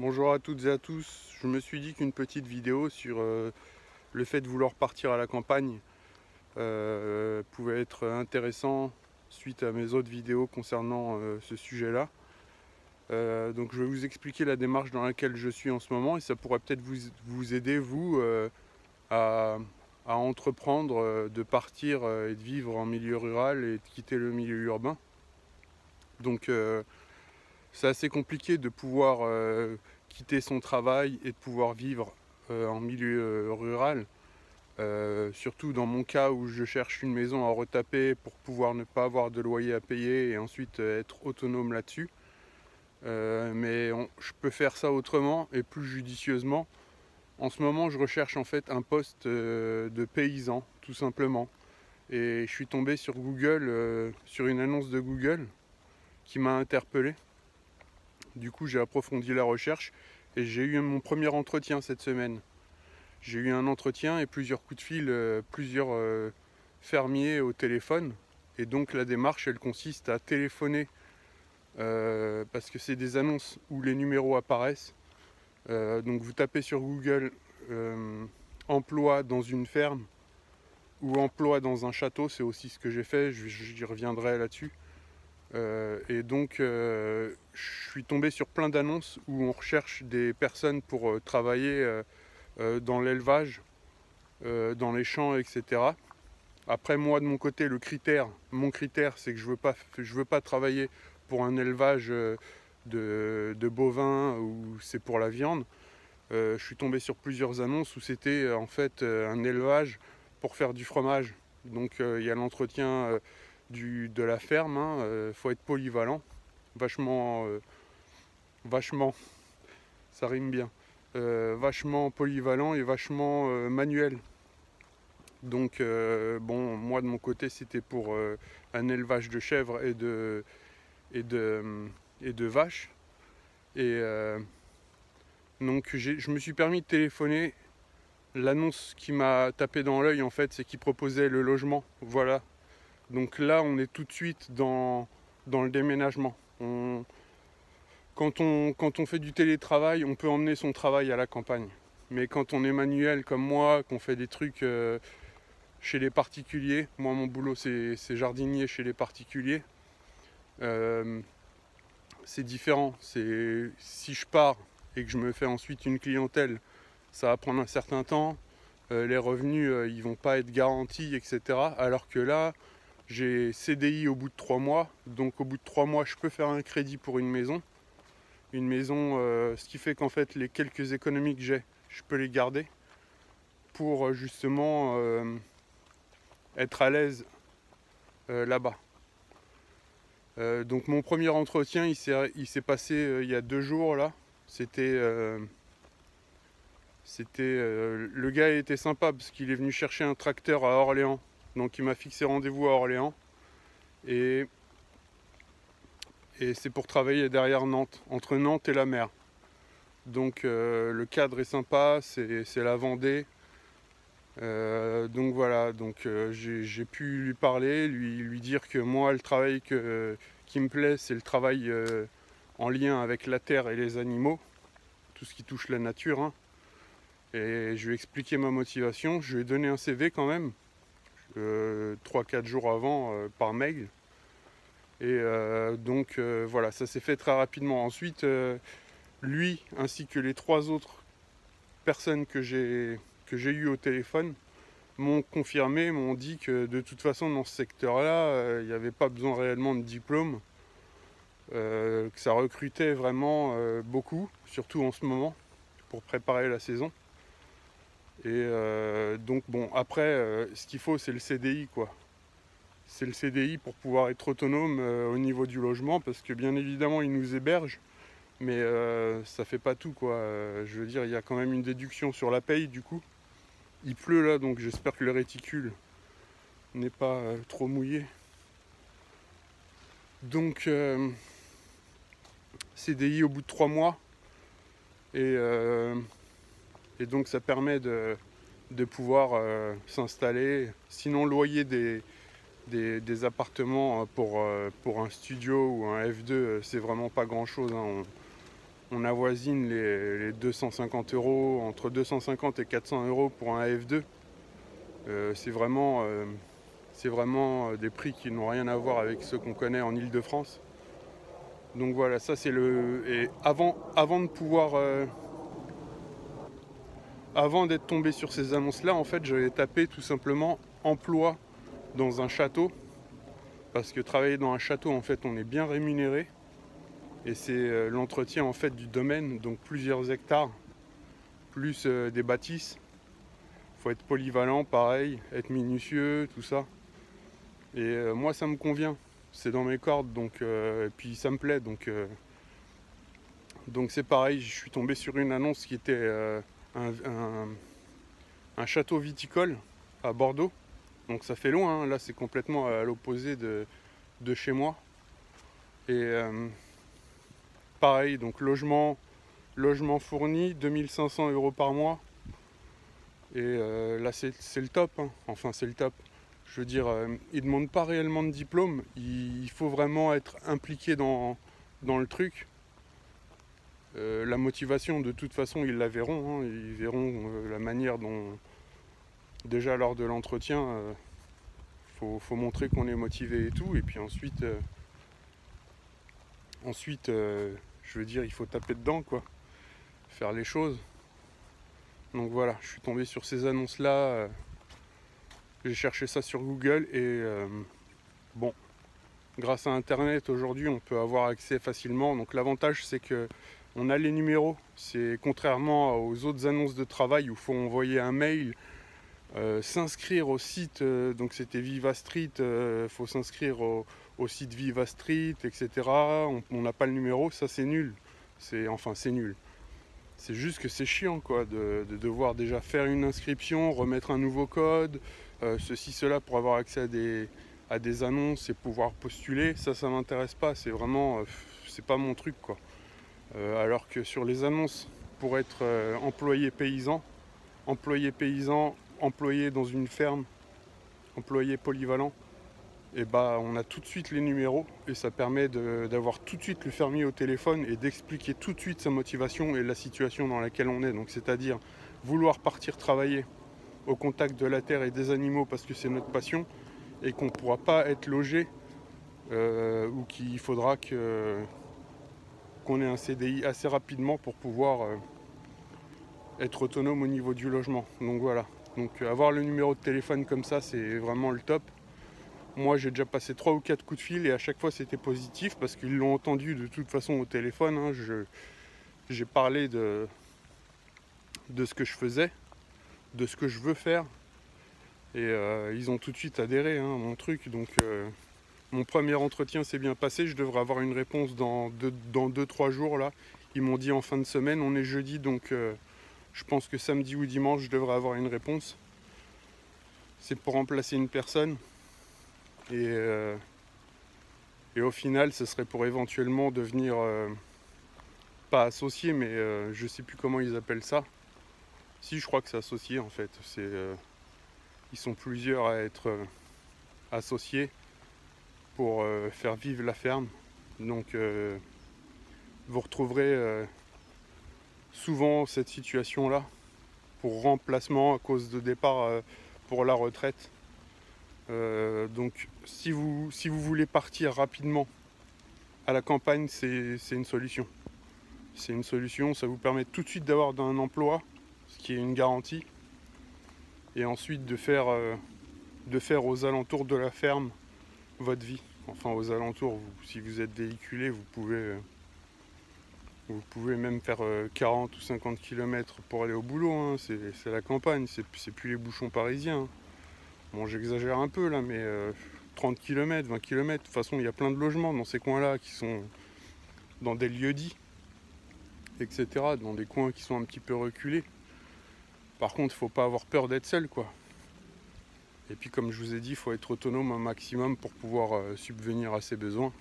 Bonjour à toutes et à tous. Je me suis dit qu'une petite vidéo sur euh, le fait de vouloir partir à la campagne euh, pouvait être intéressant suite à mes autres vidéos concernant euh, ce sujet-là. donc je vais vous expliquer la démarche dans laquelle je suis en ce moment et ça pourrait peut-être vous, aider, vous, à, à, entreprendre de partir et de vivre en milieu rural et de quitter le milieu urbain. Donc c'est assez compliqué de pouvoir euh, quitter son travail et de pouvoir vivre euh, en milieu euh, rural. surtout dans mon cas où je cherche une maison à retaper pour pouvoir ne pas avoir de loyer à payer et ensuite être autonome là-dessus. mais je peux faire ça autrement et plus judicieusement. En ce moment, je recherche en fait un poste de paysan, tout simplement. Et je suis tombé sur Google, sur une annonce de Google qui m'a interpellé. Du coup, j'ai approfondi la recherche et j'ai eu mon premier entretien cette semaine. J'ai eu un entretien et plusieurs coups de fil, euh, plusieurs euh, fermiers au téléphone. Et donc la démarche, elle consiste à téléphoner euh, parce que c'est des annonces où les numéros apparaissent. donc vous tapez sur Google emploi dans une ferme ou emploi dans un château, c'est aussi ce que j'ai fait, j'y reviendrai là-dessus. Euh, et donc, euh, je suis tombé sur plein d'annonces où on recherche des personnes pour euh, travailler dans l'élevage, dans les champs, etc. Après, moi, de mon côté, le critère, mon critère, c'est que je ne veux, pas, travailler pour un élevage de, bovins ou c'est pour la viande. je suis tombé sur plusieurs annonces où c'était en fait un élevage pour faire du fromage. Donc, il y a l'entretien de la ferme, il hein, euh, faut être polyvalent, vachement, euh, vachement, ça rime bien, euh, vachement polyvalent et vachement manuel. Donc bon, moi de mon côté c'était pour un élevage de chèvres et de, et de, et de vaches. Et donc je me suis permis de téléphoner. L'annonce qui m'a tapé dans l'œil en fait, c'est qu'il proposait le logement. Voilà, donc là, on est tout de suite dans, le déménagement. quand, on, fait du télétravail, on peut emmener son travail à la campagne. Mais quand on est manuel comme moi, qu'on fait des trucs euh, chez les particuliers, moi mon boulot c'est jardinier chez les particuliers, euh, c'est différent. Si je pars et que je me fais ensuite une clientèle, ça va prendre un certain temps. Euh, les revenus, ils vont pas être garantis, etc. Alors que là, j'ai CDI au bout de trois mois, donc au bout de trois mois, je peux faire un crédit pour une maison. Une maison, euh, ce qui fait qu'en fait, les quelques économies que j'ai, je peux les garder pour euh, justement euh, être à l'aise là-bas. donc mon premier entretien, il s'est passé il y a deux jours là. C'était c'était le gars était sympa parce qu'il est venu chercher un tracteur à Orléans donc il m'a fixé rendez-vous à Orléans. Et, et c'est pour travailler derrière Nantes, entre Nantes et la mer. Donc euh, le cadre est sympa, c'est la Vendée. Euh, donc voilà, donc euh, j'ai pu lui parler, lui, lui dire que moi le travail qui me plaît, c'est le travail en lien avec la terre et les animaux, tout ce qui touche la nature. Hein. Et je lui ai expliqué ma motivation, je lui ai donné un CV quand même, 3-4 euh, jours avant euh, par mail. Et euh, donc voilà, ça s'est fait très rapidement. Ensuite, lui ainsi que les trois autres personnes que j'ai que j'ai eues au téléphone m'ont confirmé, m'ont dit que de toute façon dans ce secteur-là, il n'y avait pas besoin réellement de diplôme, que ça recrutait vraiment beaucoup, surtout en ce moment, pour préparer la saison. Et euh, donc bon, après, euh, ce qu'il faut, c'est le CDI, quoi. C'est le CDI pour pouvoir être autonome euh, au niveau du logement, parce que bien évidemment, ils nous hébergent, mais ça fait pas tout, quoi. je veux dire, il y a quand même une déduction sur la paye, du coup. Il pleut là, donc j'espère que le réticule n'est pas trop mouillé. Donc, CDI au bout de trois mois. Et et donc ça permet de, pouvoir euh, s'installer. Sinon, loyer des, appartements euh, pour, euh, pour un studio ou un F2, c'est vraiment pas grand chose. Hein. on avoisine les, 250 euros, entre 250 et 400 euros pour un AF2. Euh, c'est vraiment, vraiment des prix qui n'ont rien à voir avec ceux qu'on connaît en Ile-de-France. Donc voilà, ça c'est le. Et avant, avant de pouvoir. Avant d'être tombé sur ces annonces-là, en fait, j'avais tapé tout simplement emploi dans un château. Parce que travailler dans un château, en fait, on est bien rémunéré. Et c'est euh, l'entretien en fait du domaine, donc plusieurs hectares, plus euh, des bâtisses. Il faut être polyvalent, pareil, être minutieux, tout ça. Et euh, moi ça me convient, c'est dans mes cordes, donc et puis ça me plaît, donc donc c'est pareil. Je suis tombé sur une annonce qui était un, château viticole à Bordeaux. Donc ça fait loin, hein. là c'est complètement à l'opposé de, chez moi. Et pareil, donc logement, logement fourni, 2500 euros par mois. Et euh, là, c'est le top. Hein. Enfin, c'est le top. Je veux dire, euh, ils ne demandent pas réellement de diplôme. Il, faut vraiment être impliqué dans, dans le truc. Euh, la motivation, de toute façon, ils la verront. Hein. Ils verront la manière dont, déjà lors de l'entretien, il faut, montrer qu'on est motivé et tout. Et puis ensuite, ensuite je veux dire, il faut taper dedans, quoi. Faire les choses. Donc voilà, je suis tombé sur ces annonces-là. Euh, j'ai cherché ça sur Google et euh, bon, grâce à Internet aujourd'hui, on peut avoir accès facilement. Donc l'avantage, c'est que on a les numéros. C'est contrairement aux autres annonces de travail où il faut envoyer un mail, euh, s'inscrire au site. donc c'était Viva Street. Il faut s'inscrire au, site Viva Street, etc. On n'a pas le numéro, ça c'est nul. C'est enfin c'est nul. C'est juste que c'est chiant quoi de, devoir déjà faire une inscription, remettre un nouveau code, euh, ceci, cela pour avoir accès à des, annonces et pouvoir postuler. Ça, ça m'intéresse pas. C'est vraiment, euh, c'est pas mon truc quoi. Euh, alors que sur les annonces pour être employé paysan, employé paysan, employé dans une ferme, employé polyvalent, et bah on a tout de suite les numéros et ça permet d'avoir tout de suite le fermier au téléphone et d'expliquer tout de suite sa motivation et la situation dans laquelle on est. Donc c'est-à-dire vouloir partir travailler au contact de la terre et des animaux parce que c'est notre passion et qu'on ne pourra pas être logé euh, ou qu'il faudra qu'on ait un CDI assez rapidement pour pouvoir euh, être autonome au niveau du logement. Donc voilà. Donc avoir le numéro de téléphone comme ça c'est vraiment le top. Moi, j'ai déjà passé trois ou quatre coups de fil et à chaque fois c'était positif parce qu'ils l'ont entendu de toute façon au téléphone. Hein. j'ai parlé de, de ce que je faisais, de ce que je veux faire. Et euh, ils ont tout de suite adhéré hein, à mon truc. Donc euh, mon premier entretien s'est bien passé. Je devrais avoir une réponse dans 2-3 dans jours là. Ils m'ont dit en fin de semaine. On est jeudi donc euh, je pense que samedi ou dimanche je devrais avoir une réponse. C'est pour remplacer une personne. Euh, et, au final, ce serait pour éventuellement devenir, euh, pas associé, mais euh, je sais plus comment ils appellent ça. Si, je crois que c'est associé en fait. Ils sont plusieurs à être associés pour faire vivre la ferme. Donc, vous retrouverez souvent cette situation-là pour remplacement à cause de départ pour la retraite. Euh, donc si vous, si vous voulez partir rapidement à la campagne, c'est une solution. C'est une solution, ça vous permet tout de suite d'avoir un emploi, ce qui est une garantie, et ensuite de faire, euh, de faire aux alentours de la ferme votre vie. Enfin aux alentours, si vous êtes véhiculé, vous pouvez, euh, vous pouvez même faire 40 ou 50 km pour aller au boulot. Hein. C'est la campagne, c'est plus les bouchons parisiens. Hein. Bon, j'exagère un peu là, mais 30 km, 20 km, de toute façon, il y a plein de logements dans ces coins-là qui sont dans des lieux dits, etc., dans des coins qui sont un petit peu reculés. Par contre, il faut pas avoir peur d'être seul, quoi. Et puis, comme je vous ai dit, il faut être autonome un maximum pour pouvoir euh, subvenir à ses besoins.